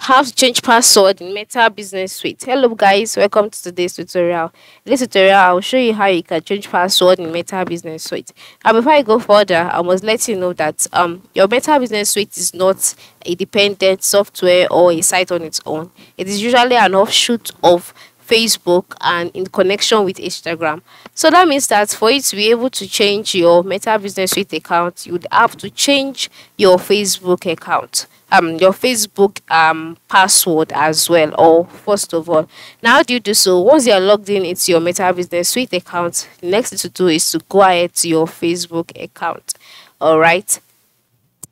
how to change password in meta business suite. Hello guys. Welcome to today's tutorial. In this tutorial i'll show you how you can change password in meta business suite. And before i go further i must let you know that um your meta business suite is not a dependent software or a site on its own. It is usually an offshoot of Facebook and in connection with Instagram. So that means that for you to be able to change your Meta Business Suite account, you would have to change your Facebook account um your Facebook um password as well or first of all. Now how do you do so? Once you're logged in into your Meta Business Suite account the next thing to do is to go ahead to your Facebook account all right?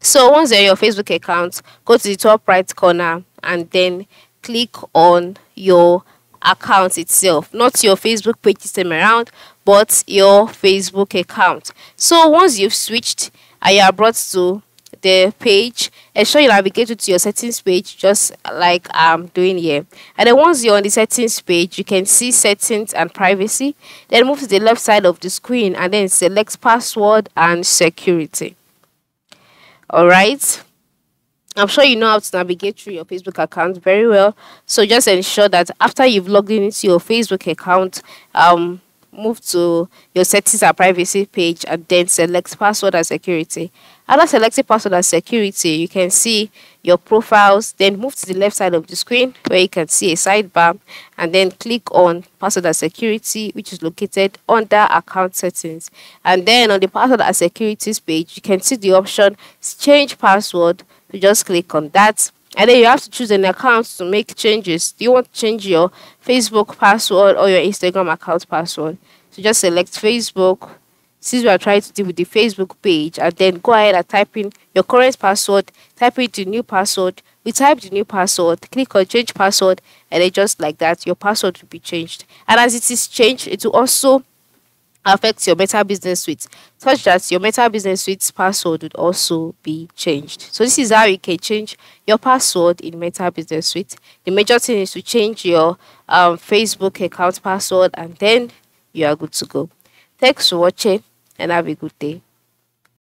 So once you're your Facebook account go to the top right corner and then click on your account itself. Not your Facebook page this time around but your Facebook account. So once you've switched and you are brought to the page ensure you navigate to your settings page just like I'm doing here. And then once you're on the settings page you can see settings and privacy. Then move to the left side of the screen and then select password and security. All right I'm sure you know how to navigate through your Facebook account very well. So just ensure that after you've logged in into your Facebook account, um, move to your settings and privacy page and then select password and security. After selecting password and security, you can see your profiles. Then move to the left side of the screen where you can see a sidebar and then click on password and security, which is located under account settings. And then on the password and securities page, you can see the option change password. You just click on that and then you have to choose an account to make changes. Do you want to change your Facebook password or your Instagram account password? So just select Facebook. Since we are trying to deal with the Facebook page, and then go ahead and type in your current password, type in the new password. We type the new password, click on change password, and then just like that, your password will be changed. And as it is changed, it will also affect your Meta Business Suite, such that your Meta Business Suite's password would also be changed. So this is how you can change your password in Meta Business Suite. The major thing is to change your um, Facebook account password, and then you are good to go. Thanks for watching, and have a good day.